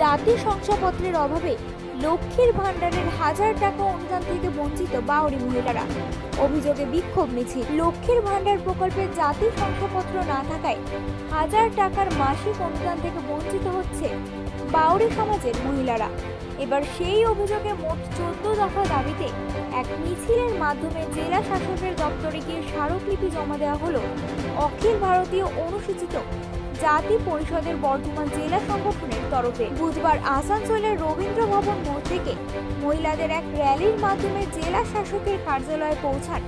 জাতি শংসাপত্রের অভাবে লক্ষ্মীর ভাণ্ডারের হাজার টাকা অনুদান থেকে বঞ্চিত বাউরি মহিলারা। অভিযোগে বিক্ষোভ মিছিল। লক্ষ্মীর ভাণ্ডার প্রকল্পে জাতি শংসাপত্র না থাকায় হাজার টাকার মাসিক অনুদান থেকে বঞ্চিত হচ্ছে বাউরি সমাজের মহিলারা। এবার সেই অভিযোগে মোট চোদ্দ দফা দাবিতে এক মিছিলের মাধ্যমে জেলা শাসকের দপ্তরে গিয়ে স্মারকলিপি জমা দেওয়া হলো। অখিল ভারতীয় অনুসূচিত জাতি পরিষদের বর্ধমান জেলা সংগঠনের তরফে বুধবার আসানসোলের রবীন্দ্র ভবন মোড় থেকে মহিলাদের এক র্যালির মাধ্যমে জেলা শাসকের কার্যালয়ে পৌঁছান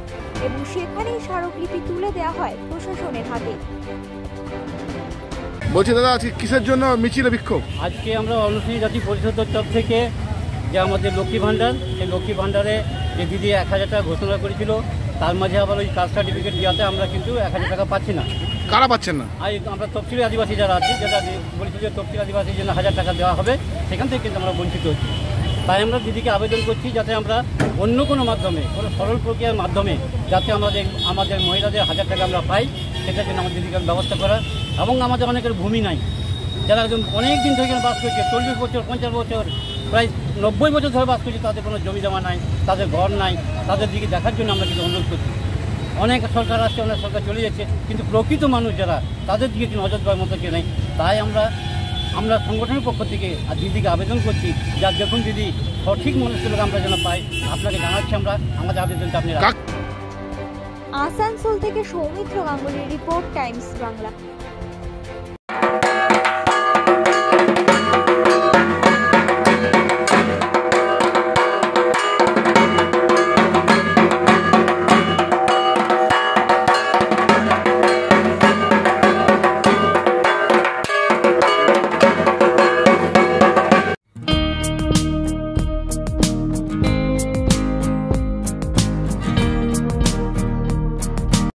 এবং সেখানেই স্মারকলিপি তুলে দেওয়া হয় প্রশাসনের হাতে। বলছি দাদা আজকে কিসের জন্য মিছিলে বিক্ষোভ? আজকে আমরা অনুসূচিত জাতি পরিষদের তরফ থেকে যে আমাদের লক্ষ্মী ভাণ্ডার সেই লক্ষ্মী ভাণ্ডারে যে দিদি এক হাজার টাকা ঘোষণা করেছিল তার মাঝে আবার ওই কাস্ট সার্টিফিকেট দেওয়াতে আমরা কিন্তু এক হাজার টাকা পাচ্ছি না। কারা পাচ্ছেন না? আমরা তফসিলি আদিবাসী যারা আছি যেটা বলেছিল যে তফসিলি আদিবাসীর জন্য হাজার টাকা দেওয়া হবে, সেখান থেকে কিন্তু আমরা বঞ্চিত হচ্ছি। তাই আমরা দিদিকে আবেদন করছি যাতে আমরা অন্য কোনো মাধ্যমে, কোনো সরল প্রক্রিয়ার মাধ্যমে যাতে আমাদের আমাদের মহিলাদের হাজার টাকা আমরা পাই, সেটার জন্য আমাদের দিদিকে ব্যবস্থা করা এবং আমাদের অনেকের ভূমি নাই। যারা একদম অনেক দিন এখানে বাস করছে, চল্লিশ বছর, পঞ্চাশ বছর, প্রায় নব্বই বছর ধরে বাস করছে, তাদের কোনো জমি জমা নাই, তাদের ঘর নাই, তাদের দিকে দেখার জন্য আমরা কিন্তু অনুরোধ করছি। অনেক সরকার আসছে অনেক সরকার চলে যাচ্ছে, কিন্তু প্রকৃত মানুষ যারা, তাদের দিকে কিন্তু নজর দেওয়ার মতো কেউ নেই তাই আমরা আমরা সংগঠনের পক্ষ থেকে আর দিদিকে আবেদন করছি, যা যখন দিদি সঠিক মানুষগুলোকে আমরা যেন পাই, আপনাকে জানাচ্ছি আমরা, আমাদের আবেদনটা আপনি। আসানসোল থেকে সৌমিত্র গাঙ্গুলির রিপোর্ট, টাইমস বাংলা